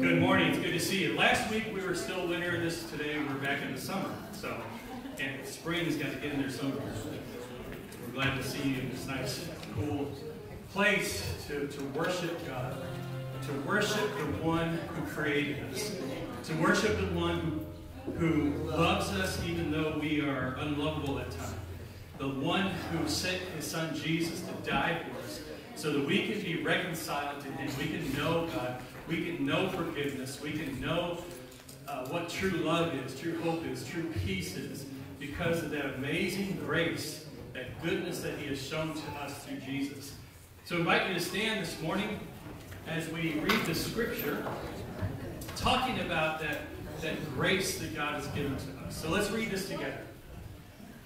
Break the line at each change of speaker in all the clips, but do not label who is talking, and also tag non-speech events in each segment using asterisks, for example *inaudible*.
Good morning. It's good to see you. Last week we were still winter. This today we're back in the summer. So, and spring's got to get in there somewhere. We're glad to see you in this nice, cool place to, to worship God, to worship the one who created us, to worship the one who, who loves us even though we are unlovable at times, the one who sent his son Jesus to die for us so that we can be reconciled to him. We can know God. We can know forgiveness. We can know uh, what true love is, true hope is, true peace is, because of that amazing grace, that goodness that he has shown to us through Jesus. So I invite you to stand this morning as we read the scripture, talking about that, that grace that God has given to us. So let's read this together.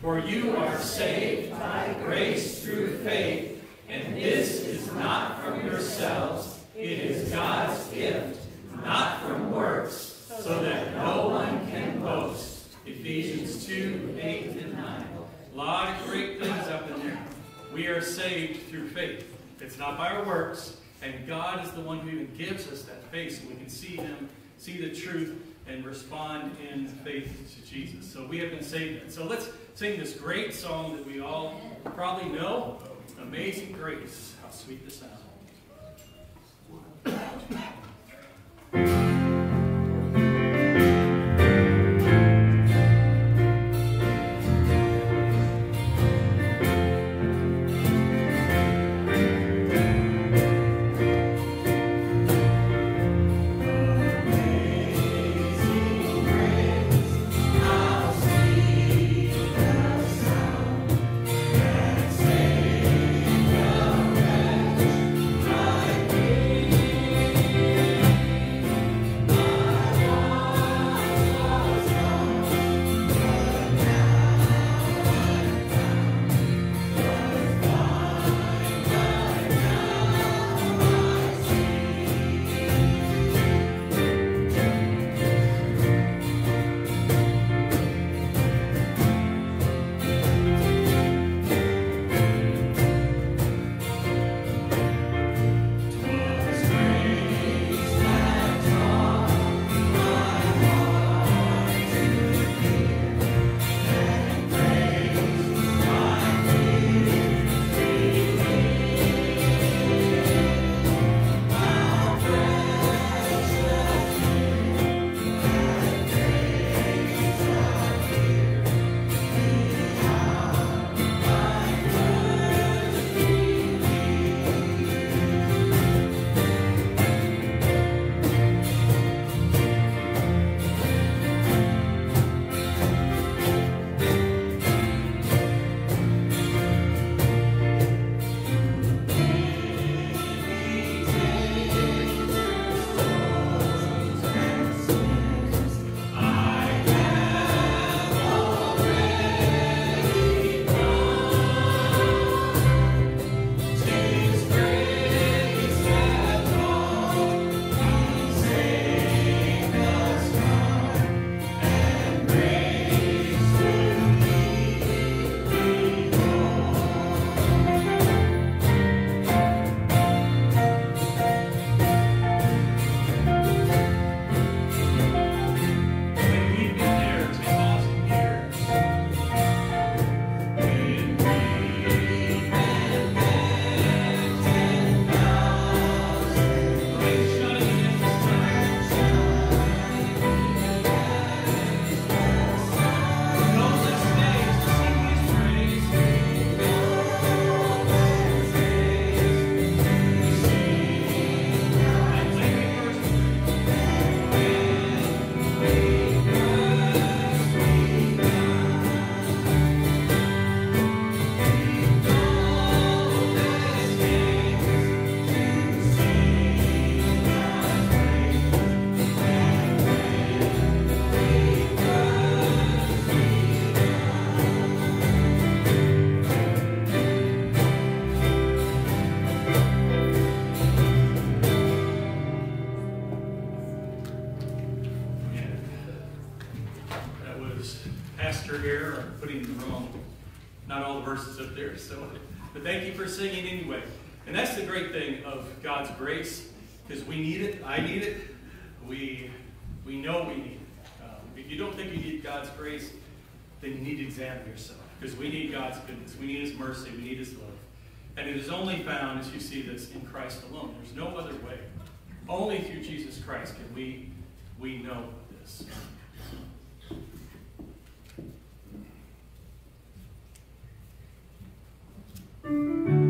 For you are saved by grace through faith, and this is not from yourselves. It is God's gift, not from works, so that no one can boast. Ephesians 2, 8 and 9. A lot of great things up in there. We are saved through faith. It's not by our works, and God is the one who even gives us that faith so we can see Him, see the truth, and respond in faith to Jesus. So we have been saved. So let's sing this great song that we all probably know Amazing Grace. How sweet the sound. Singing anyway. And that's the great thing of God's grace, because we need it. I need it. We we know we need it. Um, if you don't think you need God's grace, then you need to examine yourself, because we need God's goodness. We need His mercy. We need His love. And it is only found, as you see this, in Christ alone. There's no other way. Only through Jesus Christ can we we know this.
In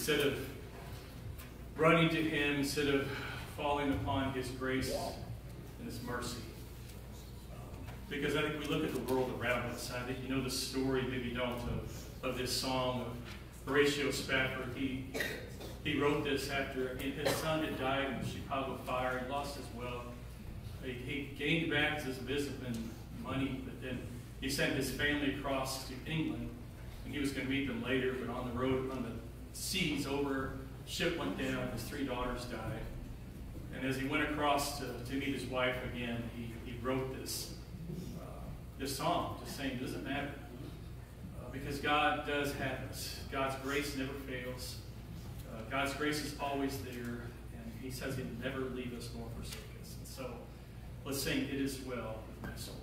Instead of running to Him, instead of falling upon His grace and His mercy. Because I think we look at the world around us. I think you know the story, maybe you don't, of, of this song of Horatio Spafford. He, he wrote this after his son had died in the Chicago fire. He lost his wealth. He, he gained back his business and money, but then he sent his family across to England, and he was going to meet them later. But on the road, on the seas over, ship went down. His three daughters died, and as he went across to, to meet his wife again, he, he wrote this this song, just saying it doesn't matter. Uh, because God does have us. God's grace never fails. Uh, God's grace is always there, and He says He'll never leave us nor forsake us. And so, let's sing It Is Well with My Soul.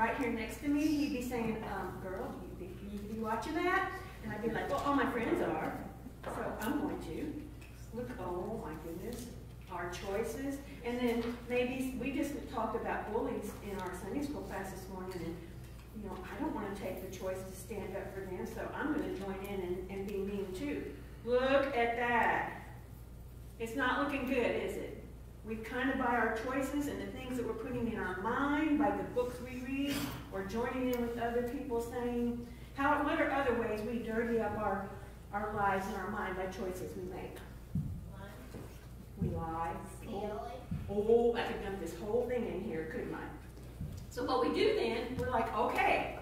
Right here next to me, he'd be saying, um, girl, you, you, you be watching that? And I'd be like, well, all my friends are, so I'm going to. Look, oh my goodness, our choices. And then maybe we just talked about bullies in our Sunday school class this morning, and you know, I don't want to take the choice to stand up for them, so I'm going to join in and, and be mean too. Look at that. It's not looking good, is it? We kind of by our choices and the things that we're putting in our mind, by the books we read, or joining in with other people saying, how, what are other ways we dirty up our, our lives and our mind by choices we make? We lie. Oh, oh, I could dump this whole thing in here, couldn't I? So what we do then, we're like, okay,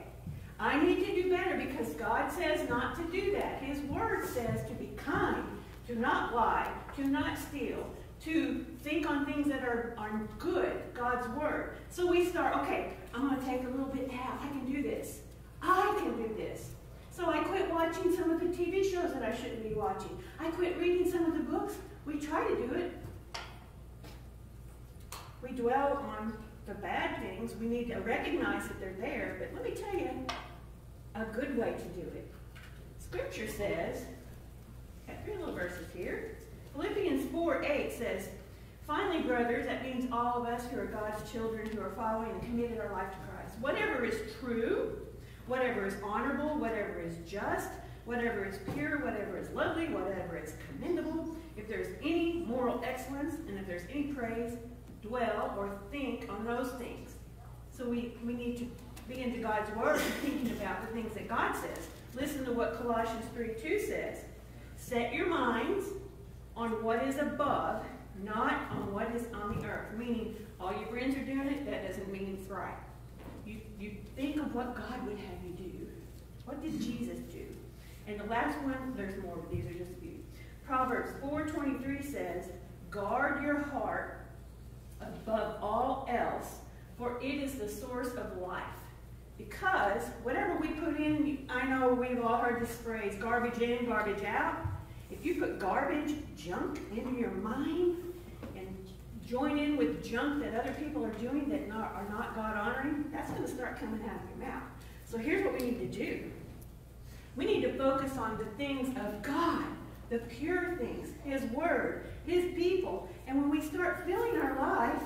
I need to do better because God says not to do that. His word says to be kind, to not lie, to not steal, to think on things that are, are good, God's word. So we start, okay, I'm going to take a little bit now. I can do this. I can do this. So I quit watching some of the TV shows that I shouldn't be watching. I quit reading some of the books. We try to do it. We dwell on the bad things, we need to recognize that they're there. But let me tell you a good way to do it. Scripture says, got three little verses here. Philippians 4 8 says, Finally, brothers, that means all of us who are God's children who are following and committed our life to Christ. Whatever is true, whatever is honorable, whatever is just, whatever is pure, whatever is lovely, whatever is commendable, if there's any moral excellence, and if there's any praise, dwell or think on those things. So we, we need to be into God's Word and thinking about the things that God says. Listen to what Colossians 3 2 says. Set your minds on what is above, not on what is on the earth. Meaning, all your friends are doing it, that doesn't mean it's right. You, you think of what God would have you do. What did Jesus do? And the last one, there's more, but these are just a few. Proverbs 4.23 says, Guard your heart above all else, for it is the source of life. Because whatever we put in, I know we've all heard this phrase, garbage in, garbage out. If you put garbage, junk into your mind and join in with junk that other people are doing that not, are not God honoring, that's going to start coming out of your mouth. So here's what we need to do. We need to focus on the things of God, the pure things, His Word, His people. And when we start filling our life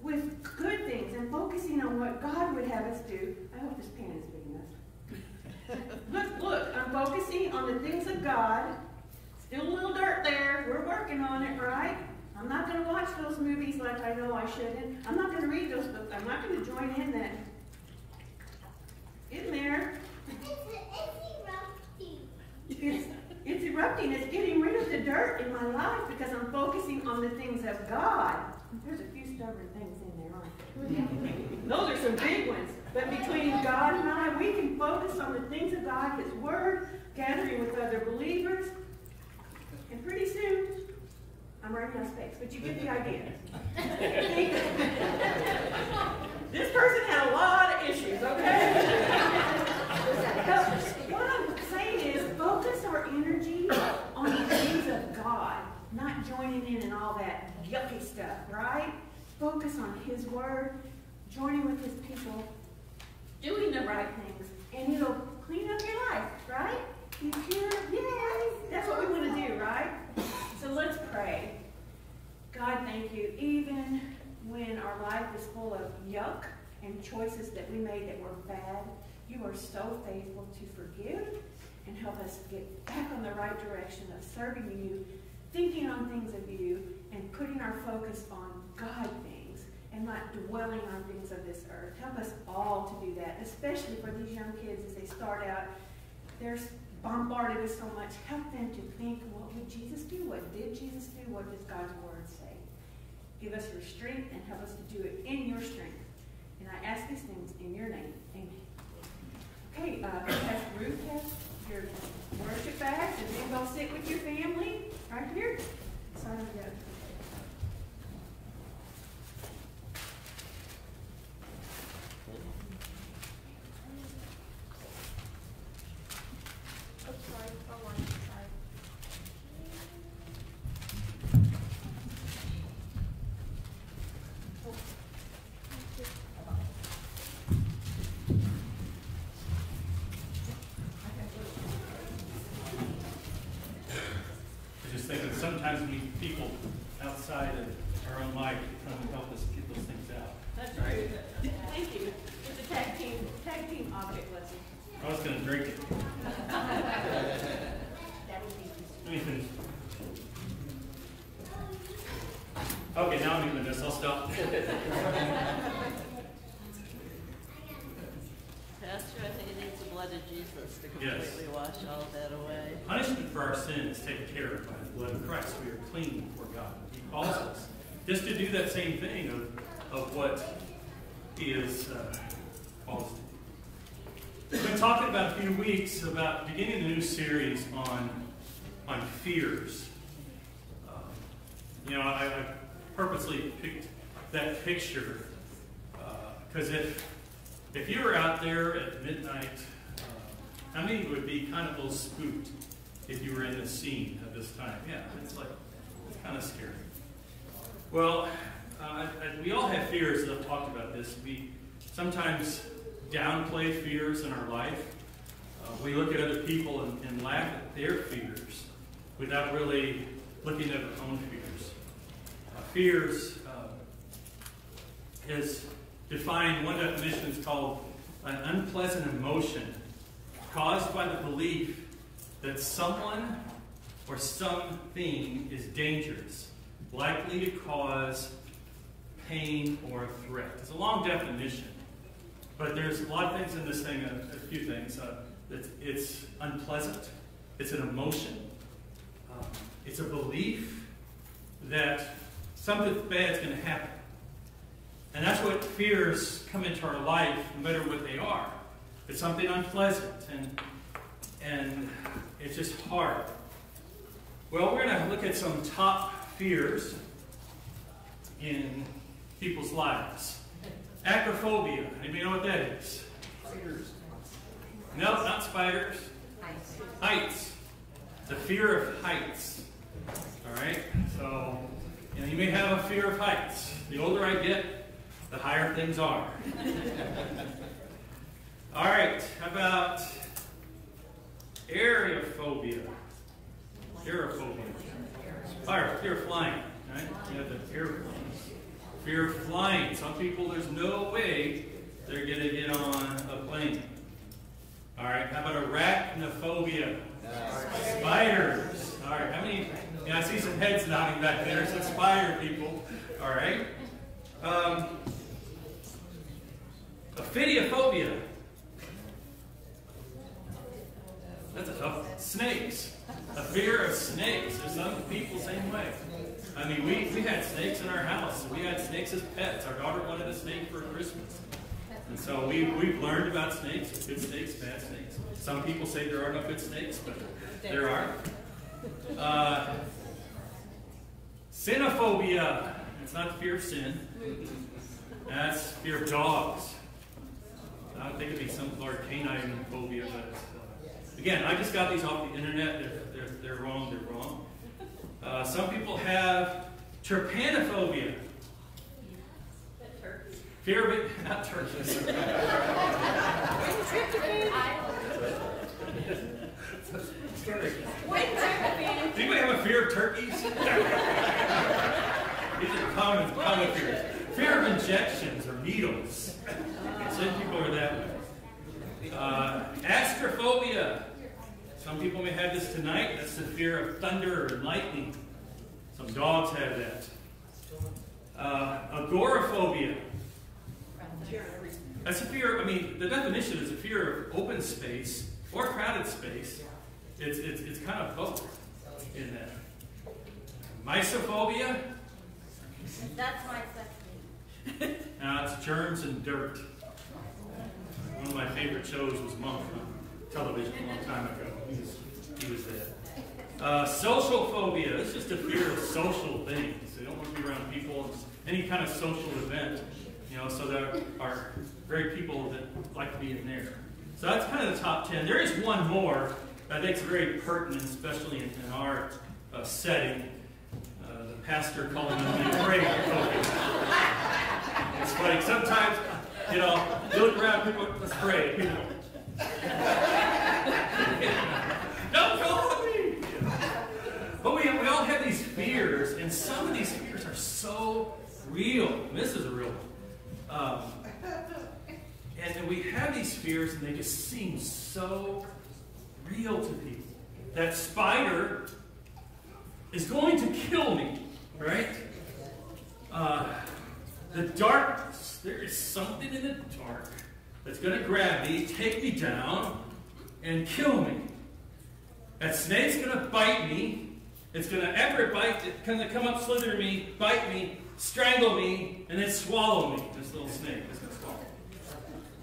with good things and focusing on what God would have us do, I hope this pan is big enough. *laughs* look, look, I'm focusing on the things of God. Still a little dirt there. We're working on it, right? I'm not going to watch those movies like I know I shouldn't. I'm not going to read those books. I'm not going to join in that. In there. It's, it's erupting. It's getting rid of the dirt in my life because I'm focusing on the things of God. There's a few stubborn things in there, aren't there? Those are some big ones. But between God and I, we can focus on the things of God, His Word, gathering with other believers. Pretty soon, I'm running out of space, but you get the idea. *laughs* this person had a lot of issues, okay? *laughs* so what I'm saying is focus our energy on the things of God, not joining in and all that yucky stuff, right? Focus on His Word, joining with His people, doing the right things, and it'll clean up your life, right? That's what we want to do, right? So let's pray. God, thank you. Even when our life is full of yuck and choices that we made that were bad, you are so faithful to forgive and help us get back on the right direction of serving you, thinking on things of you, and putting our focus on God things and not dwelling on things of this earth. Help us all to do that, especially for these young kids as they start out. They're bombarded with so much. Help them to think, what would Jesus do? What did Jesus do? What does God's word say? Give us your strength and help us to do it in your strength. And I ask these things in your name. Amen. Okay, uh, Pastor Ruth has your worship bags, and then go sit with your family right here. Sorry, we got
Oh, sorry, wrong one, sorry. Oh, thank you.
I just thinking sometimes we need people outside of our own life to come and help us get those things out.
That's right. Thank you. It's a tag team, tag team object lesson.
I was gonna drink it. Anything. Okay, now I'm doing this, I'll stop.
Pastor, I think it needs the blood of Jesus to
Yes.
completely wash all that away.
Punishment for our sin is taken care of by the blood of Christ. We are clean before God. He calls us just to do that same thing of, of what He is uh, called us to do. We've been talking about a few weeks about beginning a new series on, on fears. Um, you know, I, I purposely picked that picture because if if you were out there at midnight, uh, how many would be kind of a little spooked if you were in the scene at this time? Yeah, it's like it's kind of scary. Well, uh, and we all have fears. I've talked about this. We sometimes downplay fears in our life. Uh, we look at other people and, and laugh at their fears without really looking at our own fears. Uh, fears uh, is defined, one definition is called an unpleasant emotion caused by the belief that someone or something is dangerous, likely to cause pain or a threat. It's a long definition, but there's a lot of things in this thing, a, a few things. Uh, it's, it's unpleasant, it's an emotion, um, it's a belief that something bad is going to happen. And that's what fears come into our life, no matter what they are. It's something unpleasant, and and it's just hard. Well, we're going to look at some top fears in people's lives. Acrophobia. Anybody know what that is? Spiders. No, not spiders. Heights. The fear of heights. All right. So, you know, you may have a fear of heights. The older I get, the higher things are. *laughs* All right, how about aerophobia? Aerophobia. Fire, fear of flying, right? You have the airplanes. Fear of flying. Some people, there's no way they're going to get on a plane. All right, how about arachnophobia? Spiders. All right, how many? Yeah, I see some heads nodding back there. Some spider people. All right. Um, Ophidiophobia. That's a tough. Snakes. A fear of snakes. There's some people same way. I mean, we, we had snakes in our house. We had snakes as pets. Our daughter wanted a snake for Christmas. And so we, we've learned about snakes, good snakes, bad snakes. Some people say there are no good snakes, but there are. Uh, Cynophobia. It's not fear of sin. That's fear of dogs. I think it'd be some sort of canine phobia, but again, I just got these off the internet. They're, they're, they're wrong. They're wrong. Uh, some people have terpanophobia. Fear of it, *laughs* not turkeys. Anybody have a fear of turkeys? These are common, common fears. Fear of injections or needles. Some people are that way. Uh, astrophobia. Some people may have this tonight. That's the fear of thunder and lightning. Some dogs have that. Uh, agoraphobia. That's a fear, I mean, the definition is a fear of open space or crowded space. It's, it's, it's kind of both in that. Mysophobia,
That's my second. *laughs*
now it's germs and dirt. One of my favorite shows was Monk on television a long time ago. He was, he was there. Uh, social phobia, it's just a fear of social things. They don't want to be around people, it's any kind of social event. You know, so there are very people that like to be in there. So that's kind of the top 10. There is one more that I think is very pertinent, especially in, in our uh, setting. Uh, the pastor calling them the afraid phobia. It's funny. Sometimes, you know, you look around, people are afraid. People, don't go on me. But we, we all have these fears, and some of these fears are so real. This is a real one. Um, and, and we have these fears, and they just seem so real to people. That spider is going to kill me, right? Uh, the darkness. There is something in the dark that's going to grab me, take me down, and kill me. That snake's going to bite me. It's going to, ever bite, it's going to come up, slither me, bite me, strangle me, and then swallow me. This little snake is going to swallow me.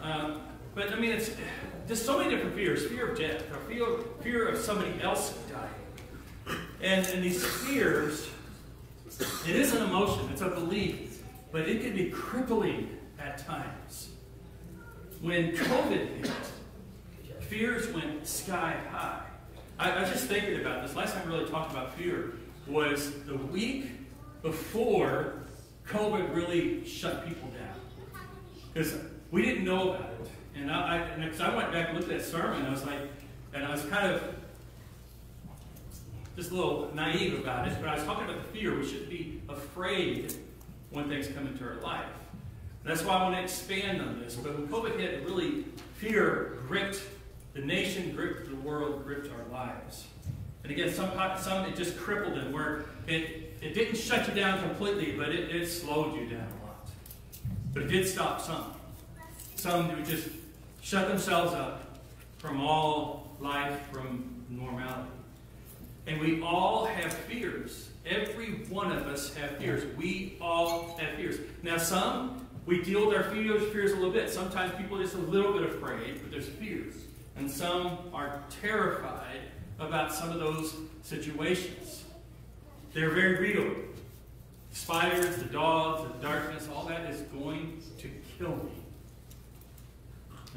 Um, but I mean, it's there's so many different fears: fear of death, fear, fear of somebody else dying, and and these fears. It is an emotion; it's a belief, but it can be crippling at times. When COVID hit, fears went sky high. I, I was just thinking about this. Last time I really talked about fear was the week before COVID really shut people down. Because we didn't know about it. And I, I, and I went back and looked at that sermon, I was like, and I was kind of just a little naive about it, but I was talking about the fear. We shouldn't be afraid when things come into our life. That's why I want to expand on this. But when COVID hit, really, fear gripped the nation, gripped the world, gripped our lives. And again, some, some it just crippled them, where it, it didn't shut you down completely, but it, it slowed you down a lot. But it did stop some. Some who just shut themselves up from all life, from normality. And we all have fears. Every one of us have fears. We all have fears. Now, some, we deal with our fears, fears a little bit. Sometimes people are just a little bit afraid, but there's fears. And some are terrified about some of those situations. They're very real. Spiders, the dogs, the darkness, all that is going to kill me.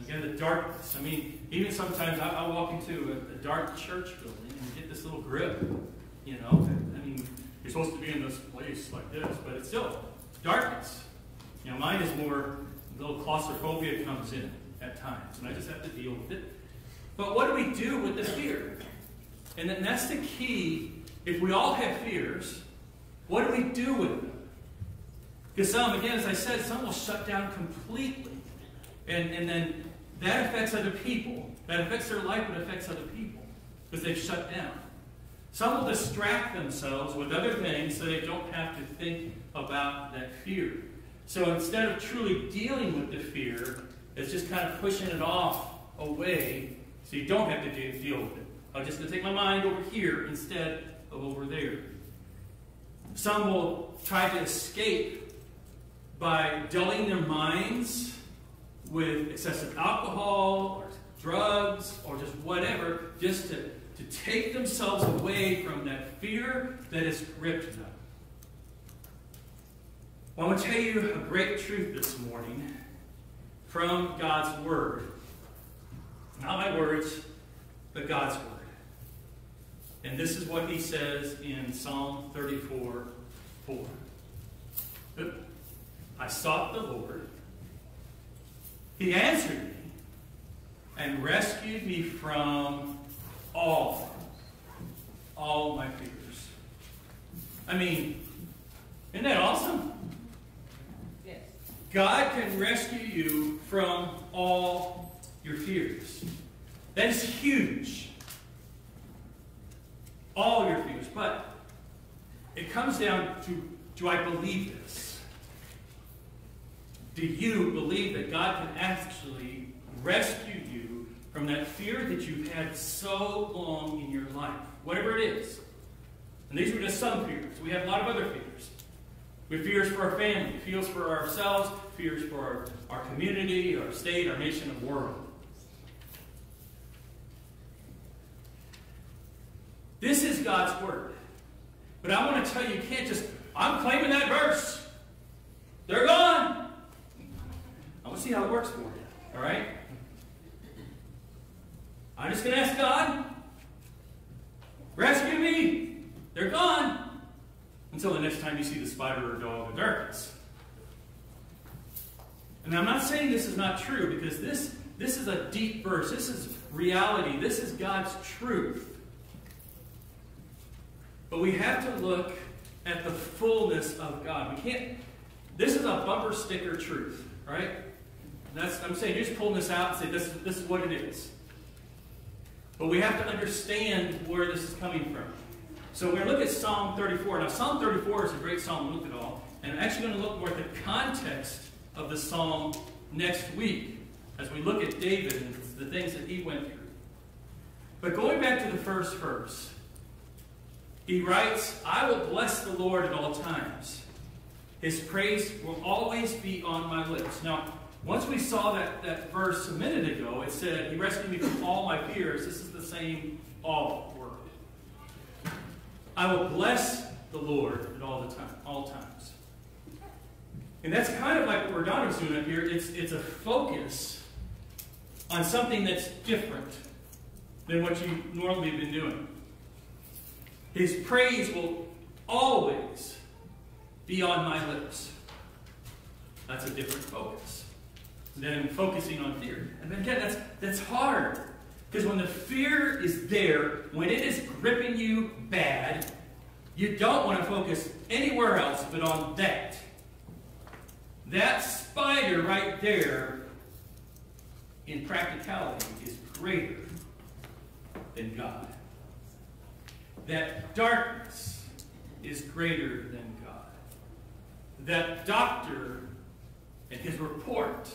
Again, the darkness. I mean, even sometimes I, I walk into a, a, dark church building and get this little grip. You know, I mean, you're supposed to be in this place like this, but it's still darkness. You know, mine is more a little claustrophobia comes in at times, and I just have to deal with it. But what do we do with the fear? And that's the key. If we all have fears, what do we do with them? Because some, again, as I said, some will shut down completely. And, and then that affects other people. That affects their life, but affects other people because they've shut down. Some will distract themselves with other things so they don't have to think about that fear. So instead of truly dealing with the fear, it's just kind of pushing it off away so you don't have to deal with it. I'm just going to take my mind over here instead of over there. Some will try to escape by dulling their minds with excessive alcohol or drugs or just whatever, just to, to take themselves away from that fear that has gripped them. Well, I want to tell you a great truth this morning from God's Word. Not my words, but God's Word. And this is what he says in Psalm 34 4. I sought the Lord, He answered me and rescued me from all, all my fears. I mean, isn't that awesome?
Yes.
God can rescue you from all your fears. That is huge. All your fears. But it comes down to do I believe this? Do you believe that God can actually rescue you from that fear that you've had so long in your life? Whatever it is. And these were just some fears. We have a lot of other fears. We have fears for our family, fears for ourselves, fears for our, our community, our state, our nation, and world. This is God's Word. But I want to tell you, you can't just, I'm claiming that verse. They're gone. I want to see how it works for you. All right? I'm just going to ask God, rescue me. They're gone. Until the next time you see the spider or dog in darkness. And I'm not saying this is not true because this, this is a deep verse. This is reality. This is God's truth. But we have to look at the fullness of God. We can't, this is a bumper sticker truth, right? That's, I'm saying, just pulling this out and say, this, this is what it is. But we have to understand where this is coming from. So we're going to look at Psalm 34. Now, Psalm 34 is a great psalm to look at all. And I'm actually going to look more at the context of the psalm next week as we look at David and the things that he went through. But going back to the first verse, he writes, I will bless the Lord at all times. His praise will always be on my lips. Now, once we saw that, that verse a minute ago, it said, He rescued me from all my fears. This is the same all word. I will bless the Lord at all the time, all times. And that's kind of like what Rodano's doing up here. It's, it's a focus on something that's different than what you normally have been doing. His praise will always be on my lips. That's a different focus than focusing on fear. And again, that's, that's hard. Because when the fear is there, when it is gripping you bad, you don't want to focus anywhere else but on that. That spider right there, in practicality, is greater than God. That darkness is greater than God. That doctor and his report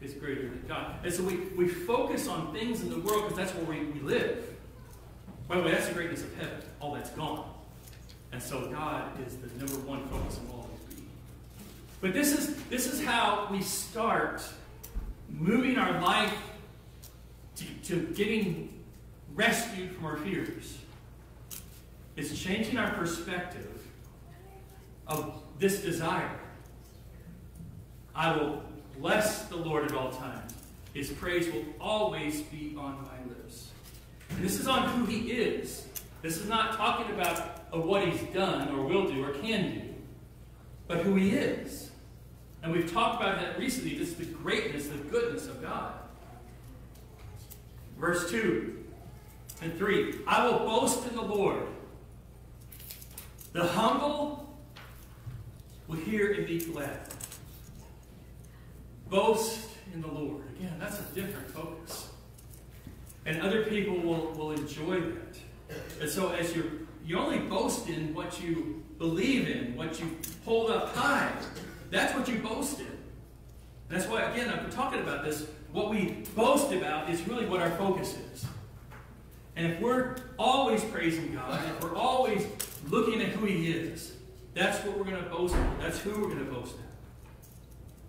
is greater than God. And so we, we focus on things in the world because that's where we, we live. By the way, that's the greatness of heaven. All that's gone. And so God is the number one focus and will always be. But this is, this is how we start moving our life to, to getting rescued from our fears. It's changing our perspective of this desire. I will bless the Lord at all times. His praise will always be on my lips. And this is on who he is. This is not talking about what he's done or will do or can do, but who he is. And we've talked about that recently, just the greatness, the goodness of God. Verse 2 and 3 I will boast in the Lord. The humble will hear and be glad. Boast in the Lord. Again, that's a different focus. And other people will, will enjoy that. And so as you're you only boast in what you believe in, what you hold up high. That's what you boast in. That's why, again, I'm talking about this. What we boast about is really what our focus is. And if we're always praising God, if we're always looking at who He is, that's what we're going to boast in. That's who we're going to boast in.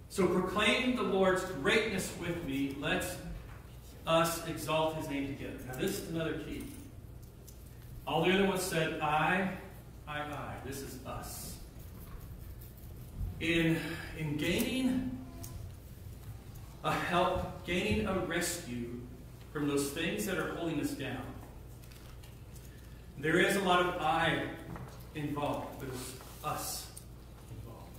So proclaim the Lord's greatness with me. Let's us exalt His name together. Now, this is another key. All the other ones said, I, I, I. This is us. In, in gaining a help, gaining a rescue from those things that are holding us down, there is a lot of I involved. There's us involved.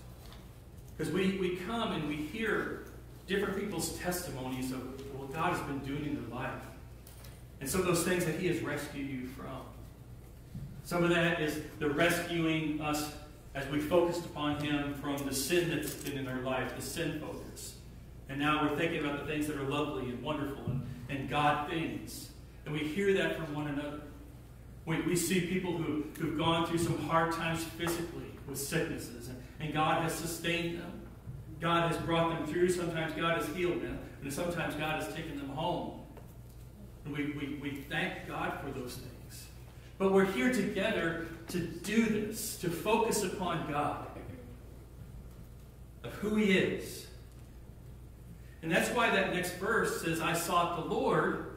Because we, we come and we hear different people's testimonies of what God has been doing in their life. And some of those things that He has rescued you from. Some of that is the rescuing us as we focused upon Him from the sin that's been in our life, the sin focus. And now we're thinking about the things that are lovely and wonderful and, and God things. And we hear that from one another. We, we see people who, who've gone through some hard times physically with sicknesses, and, and God has sustained them. God has brought them through. Sometimes God has healed them, and sometimes God has taken them home. And we, we, we thank God for those things. But we're here together to do this, to focus upon God, of who He is. And that's why that next verse says, I sought the Lord,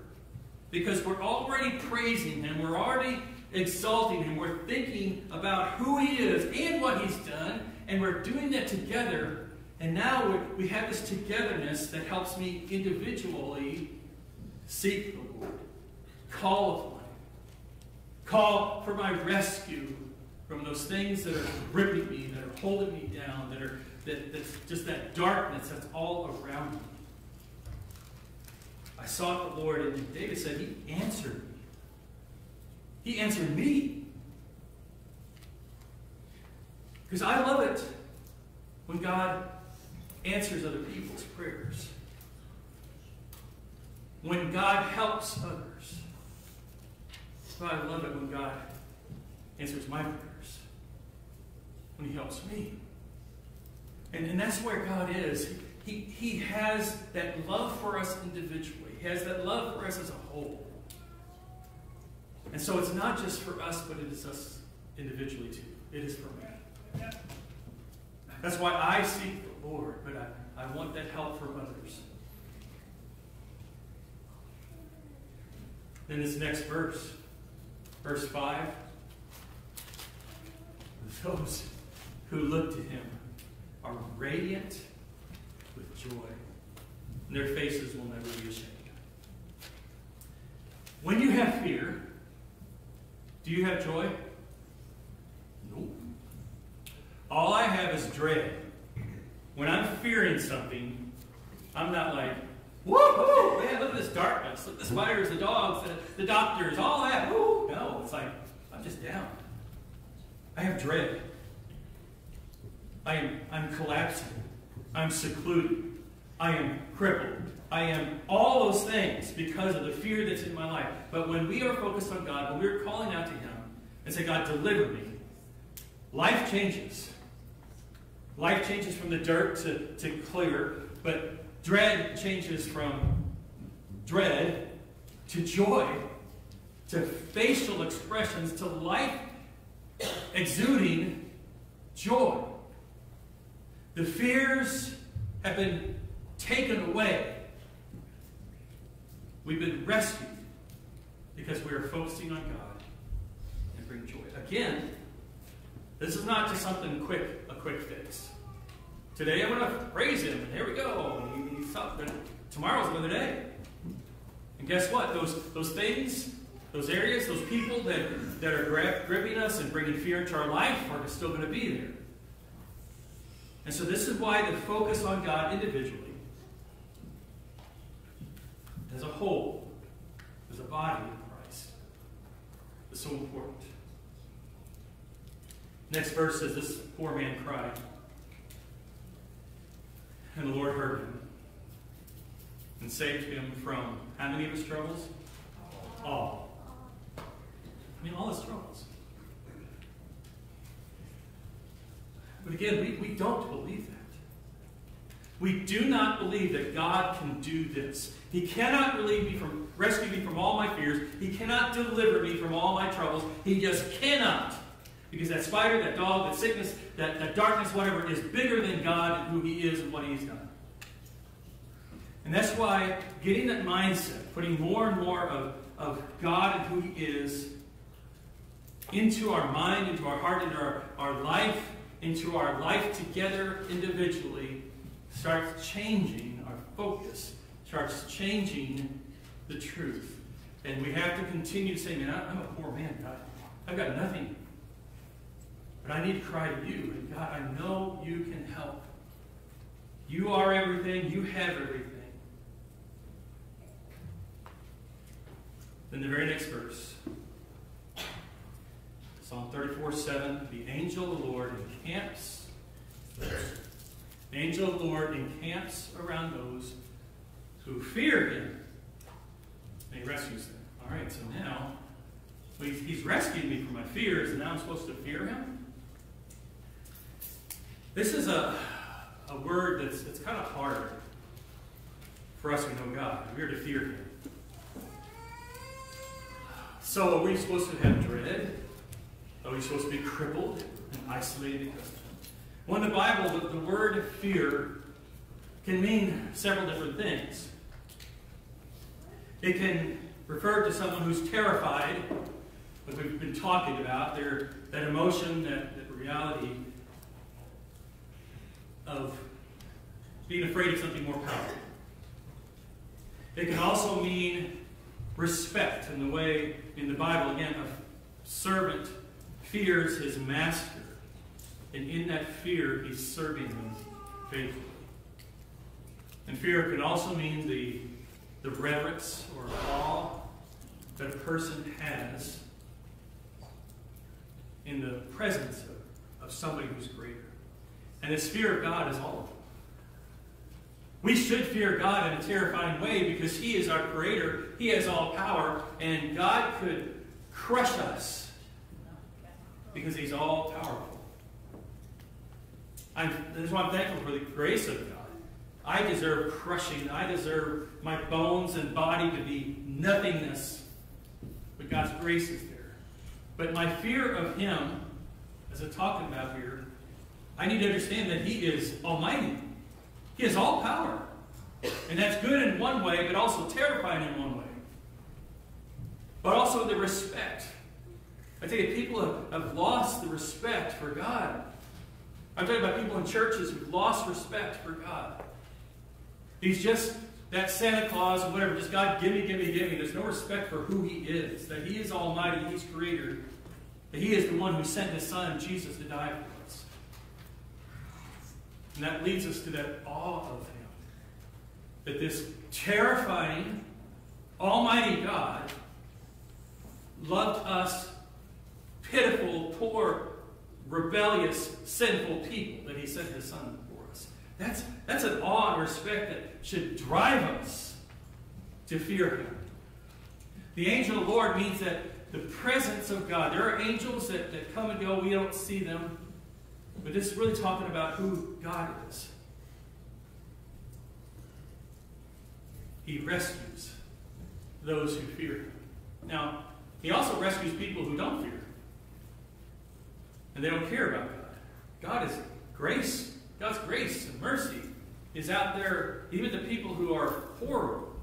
because we're already praising Him, we're already exalting Him, we're thinking about who He is and what He's done, and we're doing that together. And now we have this togetherness that helps me individually seek the Lord, call upon Him, call for my rescue from those things that are gripping me, that are holding me down, that are that, that's just that darkness that's all around me. I sought the Lord, and David said, He answered me. He answered me. Because I love it when God answers other people's prayers. When God helps others. But I love it when God answers my prayers. When He helps me. And, and that's where God is. He, he has that love for us individually. Has that love for us as a whole. And so it's not just for us, but it is us individually too. It is for me. That's why I seek the Lord, but I, I want that help from others. Then this next verse, verse 5. Those who look to him are radiant with joy, and their faces will never be ashamed. When you have fear, do you have joy? Nope. All I have is dread. When I'm fearing something, I'm not like, woohoo, man, look at this darkness, look at the spiders, the dogs, the, the doctors, all that. Woo. No, it's like, I'm just down. I have dread. I am I'm collapsing. I'm secluded. I am crippled. I am all those things because of the fear that's in my life. But when we are focused on God, when we're calling out to Him and say, God, deliver me, life changes. Life changes from the dirt to, to clear, but dread changes from dread to joy to facial expressions to life exuding joy. The fears have been taken away. We've been rescued because we are focusing on God and bring joy. Again, this is not just something quick, a quick fix. Today I'm going to praise Him, and here we go. Tomorrow's another day. And guess what? Those, those things, those areas, those people that, that are gripping us and bringing fear into our life are still going to be there. And so this is why the focus on God individually, as a whole, as a body of Christ, is so important. Next verse says, This poor man cried, and the Lord heard him and saved him from how many of his troubles? All. I mean, all his troubles. But again, we, we don't believe that. We do not believe that God can do this. He cannot relieve me from, rescue me from all my fears. He cannot deliver me from all my troubles. He just cannot. Because that spider, that dog, that sickness, that, that darkness, whatever, is bigger than God and who He is and what He's done. And that's why getting that mindset, putting more and more of, of God and who He is into our mind, into our heart, into our, our life, into our life together individually starts changing our focus, starts changing the truth. And we have to continue to say, man, I'm a poor man, God. I've got nothing. But I need to cry to you. And God, I know you can help. You are everything. You have everything. Then the very next verse. Psalm 34 7. The angel of the Lord encamps. The angel of the Lord encamps around those who fear him. And he rescues them. All right, so now well, he's, rescued me from my fears, and now I'm supposed to fear him? This is a, a word that's, that's kind of hard for us who know God. We're to fear him. So are we supposed to have dread? Are we supposed to be crippled and isolated? Well, in the Bible, the, the word fear can mean several different things. It can refer to someone who's terrified, like we've been talking about, their, that emotion, that, that reality of being afraid of something more powerful. It can also mean respect in the way in the Bible, again, a servant fears his master. And in that fear, he's serving them faithfully. And fear can also mean the, the reverence or awe that a person has in the presence of, of somebody who's greater. And this fear of God is all of them. We should fear God in a terrifying way because He is our creator, He has all power, and God could crush us because He's all powerful. I'm, that's why I'm thankful for the grace of God. I deserve crushing. I deserve my bones and body to be nothingness. But God's grace is there. But my fear of Him, as I'm talking about here, I need to understand that He is Almighty. He has all power. And that's good in one way, but also terrifying in one way. But also the respect. I tell you, people have, have lost the respect for God. I'm talking about people in churches who've lost respect for God. He's just that Santa Claus or whatever, just God, give me, give me, give me. There's no respect for who He is, that He is Almighty, He's Creator, that He is the one who sent His Son, Jesus, to die for us. And that leads us to that awe of Him. That this terrifying, Almighty God loved us, pitiful, poor, rebellious, sinful people, that He sent His Son for us. That's, that's an awe and respect that should drive us to fear Him. The angel of the Lord means that the presence of God. There are angels that, that come and go, we don't see them. But this is really talking about who God is. He rescues those who fear Him. Now, He also rescues people who don't fear Him. And they don't care about God. God is grace. God's grace and mercy is out there, even the people who are horrible.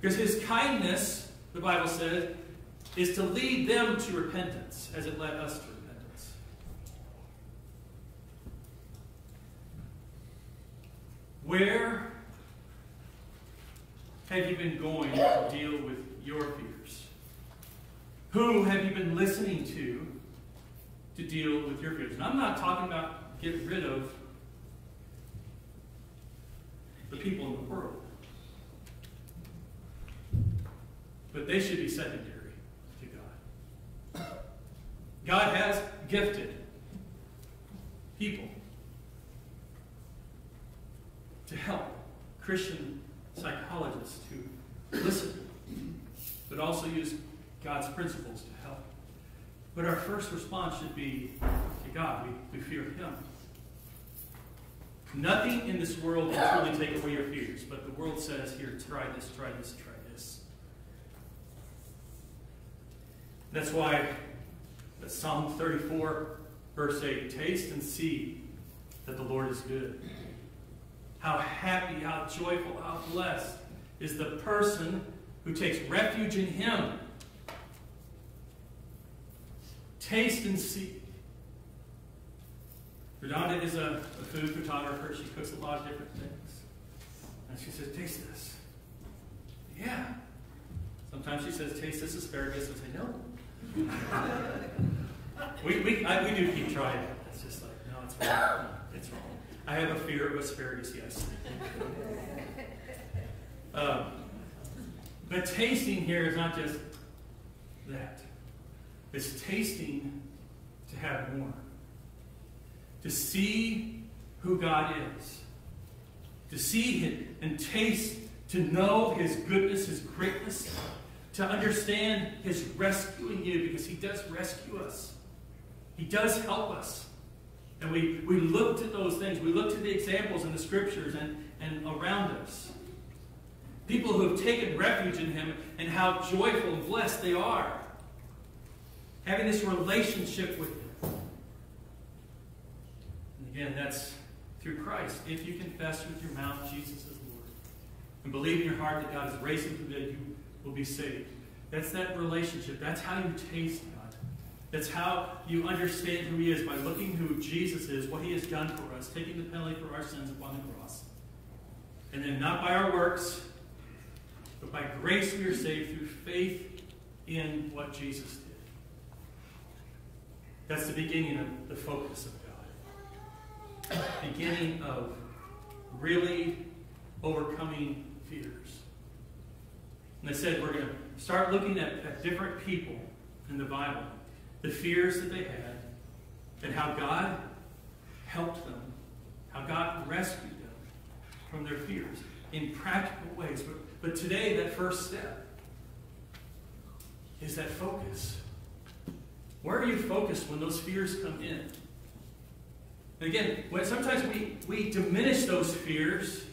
Because His kindness, the Bible says, is to lead them to repentance as it led us to repentance. Where have you been going to deal with your fears? Who have you been listening to to deal with your fears? And I'm not talking about get rid of the people in the world. But they should be secondary to God. God has gifted people to help Christian psychologists to listen, but also use God's principles to help. But our first response should be to God. We, we fear Him. Nothing in this world can truly take away your fears, but the world says, here, try this, try this, try this. That's why Psalm 34, verse 8 Taste and see that the Lord is good. How happy, how joyful, how blessed is the person who takes refuge in Him. Taste and see. Redonda is a, a, food photographer. She cooks a lot of different things. And she says, Taste this. Yeah. Sometimes she says, Taste this asparagus. I say, No. *laughs* we, we, I, we do keep trying it. It's just like, no, it's wrong. It's wrong. I have a fear of asparagus, yes. *laughs* um, but tasting here is not just that. It's tasting to have more. To see who God is. To see Him and taste, to know His goodness, His greatness, to understand His rescuing you because He does rescue us. He does help us. And we, we looked at those things. We looked at the examples in the scriptures and, and around us. People who have taken refuge in Him and how joyful and blessed they are. Having this relationship with Him. And again, that's through Christ. If you confess with your mouth Jesus is Lord and believe in your heart that God is raising from the dead, you will be saved. That's that relationship. That's how you taste God. That's how you understand who He is by looking who Jesus is, what He has done for us, taking the penalty for our sins upon the cross. And then not by our works, but by grace we are saved through faith in what Jesus did. That's the beginning of the focus of God. Beginning of really overcoming fears. And I said we're going to start looking at, at different people in the Bible, the fears that they had, and how God helped them, how God rescued them from their fears in practical ways. But, but today, that first step is that focus. Where are you focused when those fears come in? And again, when sometimes we, we diminish those fears,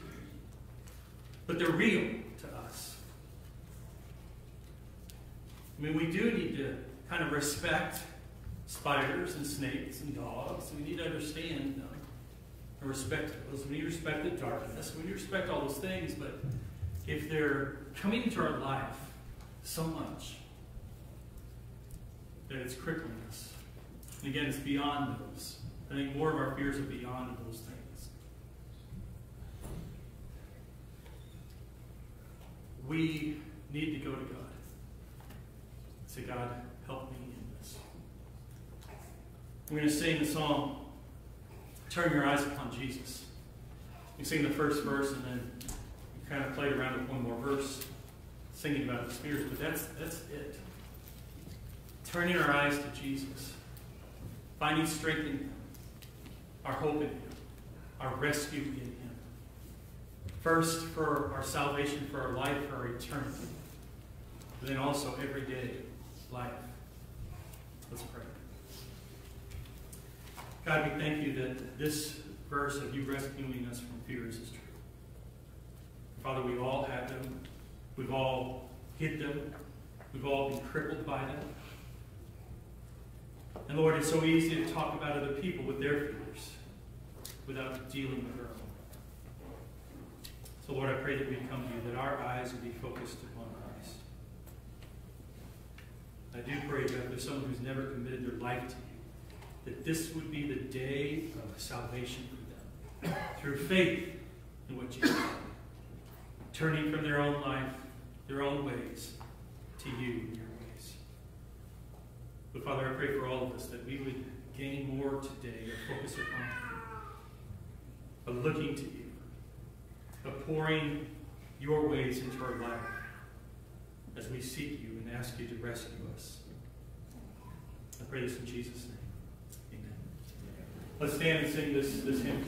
but they're real to us. I mean, we do need to kind of respect spiders and snakes and dogs. We need to understand them and respect those. We need to respect the darkness. We need to respect all those things, but if they're coming into our life so much, that it's crippling us. And again, it's beyond those. I think more of our fears are beyond those things. We need to go to God. Say, God, help me in this. We're going to sing the song, Turn Your Eyes Upon Jesus. We sing the first verse and then we kind of played around with one more verse, singing about the Spirit, but that's, that's it turning our eyes to Jesus, finding strength in Him, our hope in Him, our rescue in Him. First, for our salvation, for our life, for our eternity, but then also everyday life. Let's pray. God, we thank you that this verse of you rescuing us from fears is true. Father, we all have them. We've all hid them. We've all been crippled by them. And Lord, it's so easy to talk about other people with their fears without dealing with our own. So, Lord, I pray that we come to you, that our eyes would be focused upon Christ. I do pray that if someone who's never committed their life to you, that this would be the day of salvation for them through faith in what Jesus did, turning from their own life, their own ways, to you but Father, I pray for all of us that we would gain more today, a focus upon you, of looking to you, of pouring your ways into our life as we seek you and ask you to rescue us. I pray this in Jesus' name. Amen. Let's stand and sing this, this hymn.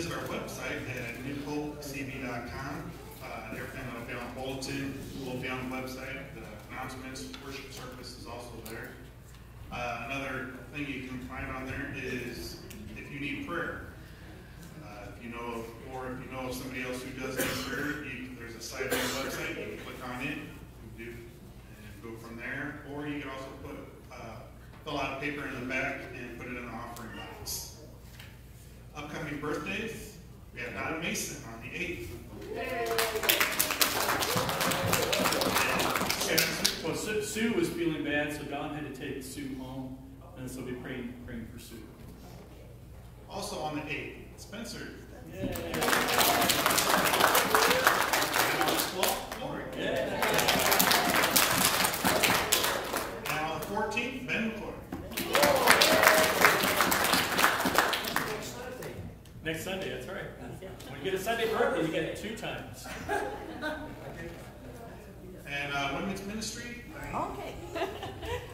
Visit our website at newhopecb.com, uh, everything will be on bulletin, will be on the website. The announcements, worship service is also there. Uh, another thing you can find on there is if you need prayer. Uh, if you know, of, or if you know of somebody else who does need prayer, you, there's a site on the website. You can click on it, you do, and go from there. Or you can also put uh, fill out a paper in the back and put it in an offering box. Upcoming birthdays, we have Donna Mason on the 8th. And
Well, Sue, Sue was feeling bad, so Don had to take Sue home, and so we'll be praying, praying for Sue.
Also on the 8th, Spencer. And on the 14th, Ben McClure.
Next Sunday, that's right. When you get a Sunday birthday, you get it two times.
And Women's Ministry,
Okay. *laughs*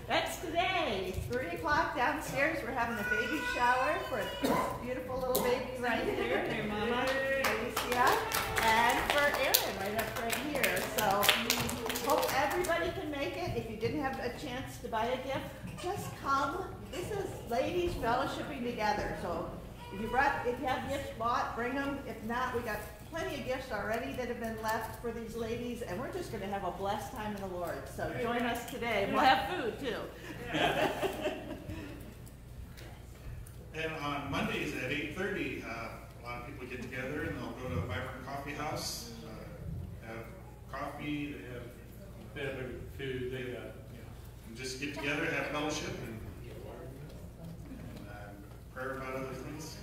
That's today, three o'clock downstairs. We're having a baby shower for a beautiful little baby right here, their mama, Alicia, and for Aaron right up right here. So hope everybody can make it. If you didn't have a chance to buy a gift, just come. This is ladies fellowshipping together. So if you brought, if you have gifts bought, bring them. If not, we got plenty of gifts already that have been left for these ladies, and we're just gonna have a blessed time in the Lord. So join us today. We'll have food too. *laughs*
and on Mondays at 8.30, uh, a lot of people get together and they'll go to a Vibrant Coffee House, uh, have coffee, they have
They have food, they
and just get together, have fellowship, and, and uh, prayer about other things.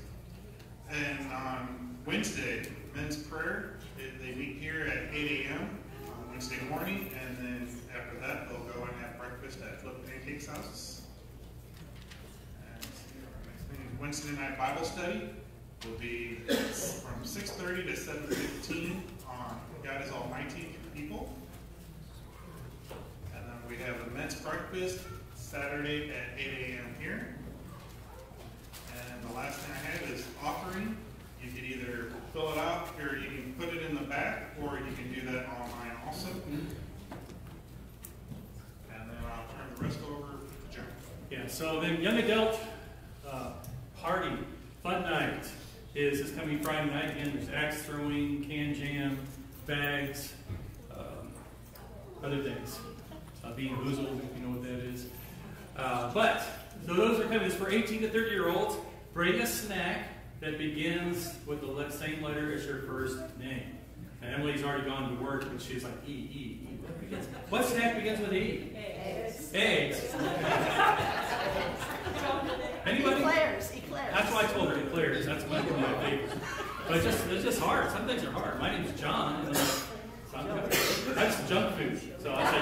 And on Wednesday, men's prayer, they, they meet here at 8 a.m. on Wednesday morning, and then after that, they'll go and have breakfast at Flip Pancake's house. And let's see, our next thing is Wednesday night Bible study will be from 6:30 to 7:15 on God is Almighty People. And then we have a men's breakfast Saturday at 8 a.m. here. And the last thing I have is offering. You can either fill it out or you can put it in the back or you can do that online also. And then I'll turn the rest over to John.
yeah. So then young adult uh, party, fun night is this coming Friday night. Again, there's axe throwing, Kan Jam, bags, um, other things. Uh, BeanBoozled, if you know what that is. Uh, but, so those are coming. It's for 18 to 30 year olds. Bring a snack that begins with the same letter as your first name. And Emily's already gone to work, and she's like, E, E, E. What, what snack begins with E?
Eggs.
Eggs. Anybody?
Eclairs, eclairs.
That's why I told her eclairs. That's my, one of my favorites. But it's just, it's just hard. Some things are hard. My name's John. And like, that's junk food. So I say,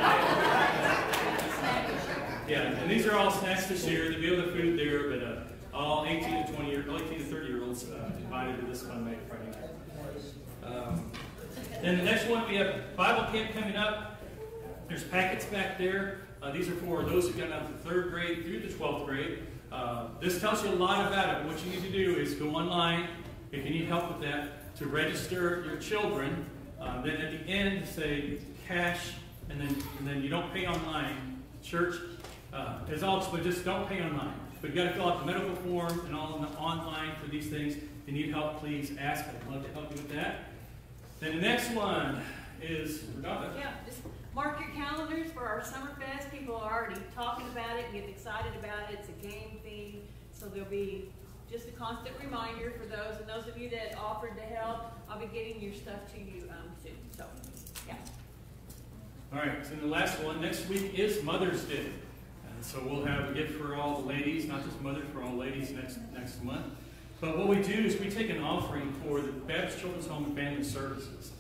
yeah. And these are all snacks to share. There'll be other food there, but uh, all 18 to 20 year, 18 to 30 year olds uh, invited to this fun night Friday night. Um, then the next one we have Bible camp coming up. There's packets back there. Uh, these are for those who've gotten out to third grade through the 12th grade. Uh, this tells you a lot about it. What you need to do is go online, if you need help with that, to register your children. Uh, then at the end, say cash, and then, and then you don't pay online. Church uh, is all, but just don't pay online. But you got to fill out the medical form and all online for these things. If you need help, please ask. I'd love to help you with that. Then the next one is Regatta.
Yeah, mark your calendars for our summer fest. People are already talking about it, and getting excited about it. It's a game theme, so there'll be just a constant reminder for those, and those of you that offered to help, I'll be getting your stuff to you, um, soon, so, yeah.
All right, so the last one, next week is Mother's Day. And so we'll have a gift for all the ladies, not just mothers, for all ladies next, next month. But what we do is we take an offering for the Baptist Children's Home and Family Services.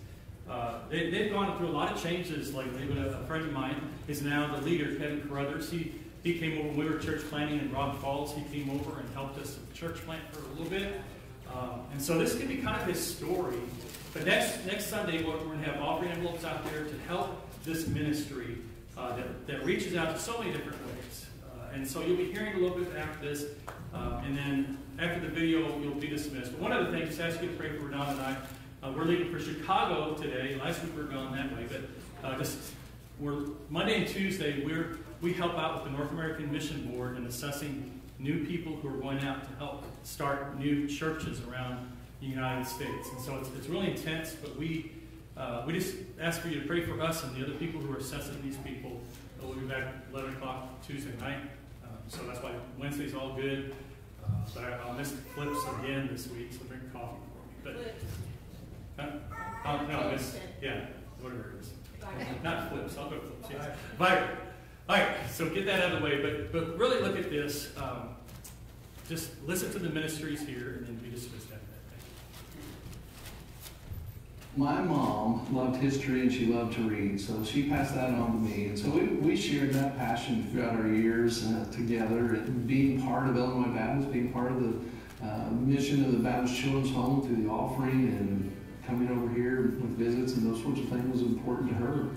Uh, they, they've gone through a lot of changes lately, but a, a friend of mine is now the leader, Kevin Carruthers. He, he came over when we were church planting in Rock Falls. He came over and helped us with church plant for a little bit. Um, and so this can be kind of his story. But next, next Sunday, we're going to have offering envelopes out there to help this ministry uh, that, that reaches out to so many different ways. Uh, and so you'll be hearing a little bit after this. Uh, and then after the video, you'll be dismissed. But one other thing, just ask you to pray for Don and I. Uh, we're leaving for Chicago today. Last week we were gone that way, but uh, just we're Monday and Tuesday. We're we help out with the North American Mission Board in assessing new people who are going out to help start new churches around the United States. And so it's, it's really intense, but we uh, we just ask for you to pray for us and the other people who are assessing these people. We'll be back 11 o'clock Tuesday night. Um, so that's why Wednesday's all good. Uh, but I, I'll miss flips again this week, so drink coffee for me. But Huh? Oh, no, it's, yeah, whatever it is. Not flips, I'll go flips, yeah. Vibrant. All right, so get that out of the way, but, but really look at this. Um, just listen to the ministries here and then be dismissed after that.
My mom loved history and she loved to read, so she passed that on to me. And so we, we shared that passion throughout our years uh, together, and being part of Illinois Baptist, being part of the uh, mission of the Baptist Children's Home through the offering and coming over here with visits and those sorts of things was important to her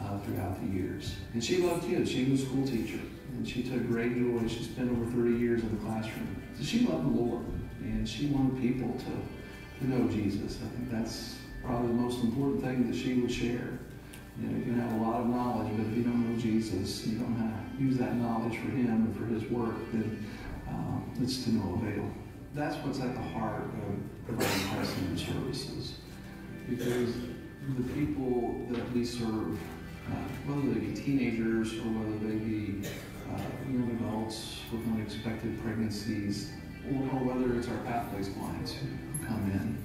uh, throughout the years. And she loved kids. She was a school teacher, and she took great joy. She spent over 30 years in the classroom. So she loved the Lord, and she wanted people to, to know Jesus. I think that's probably the most important thing that she would share. You know, you can have a lot of knowledge, but if you don't know Jesus, you don't have use that knowledge for Him and for His work, then um, it's to no avail. That's what's at the heart of providing Christ services, because the people that we serve, uh, whether they be teenagers or whether they be uh, young adults with unexpected pregnancies, or, or whether it's our pathways clients who come in,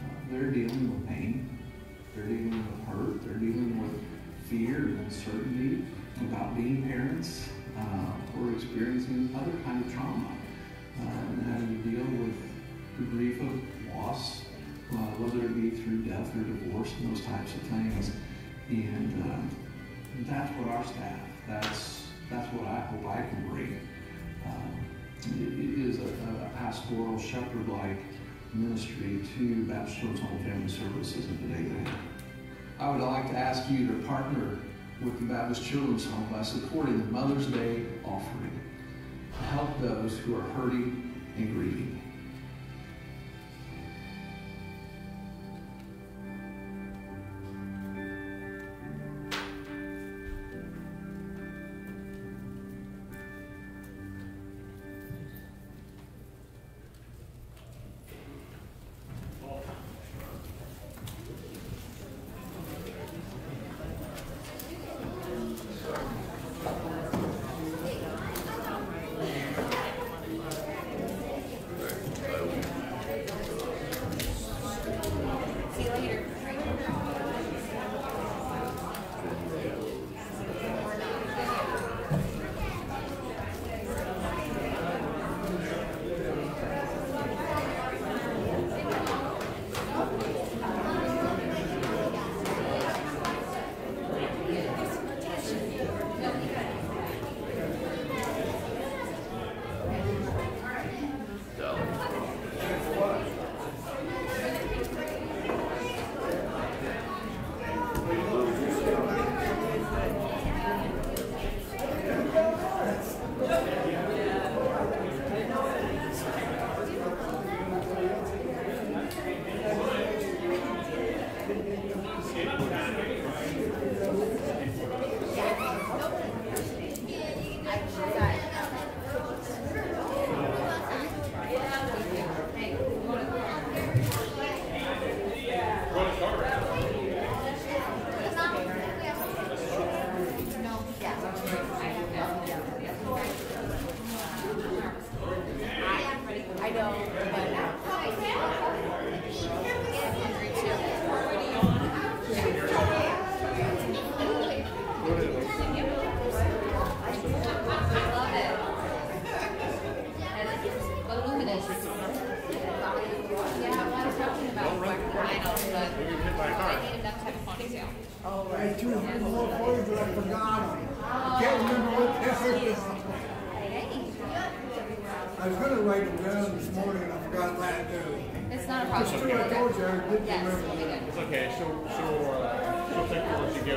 uh, they're dealing with pain, they're dealing with hurt, they're dealing with fear and uncertainty about being parents, uh, or experiencing other kind of trauma, uh, and having to deal with the grief of loss, uh, whether it be through death or divorce and those types of things. And um, that's what our staff, that's that's what I hope I can bring. Um, it, it is a, a pastoral shepherd-like ministry to Baptist Children's Home Family Services in ahead. I would like to ask you to partner with the Baptist Children's Home by supporting the Mother's Day offering to help those who are hurting and grieving.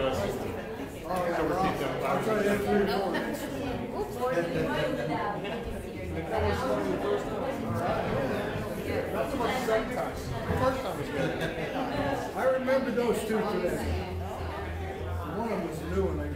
us
I remember those two today. One of them was new
and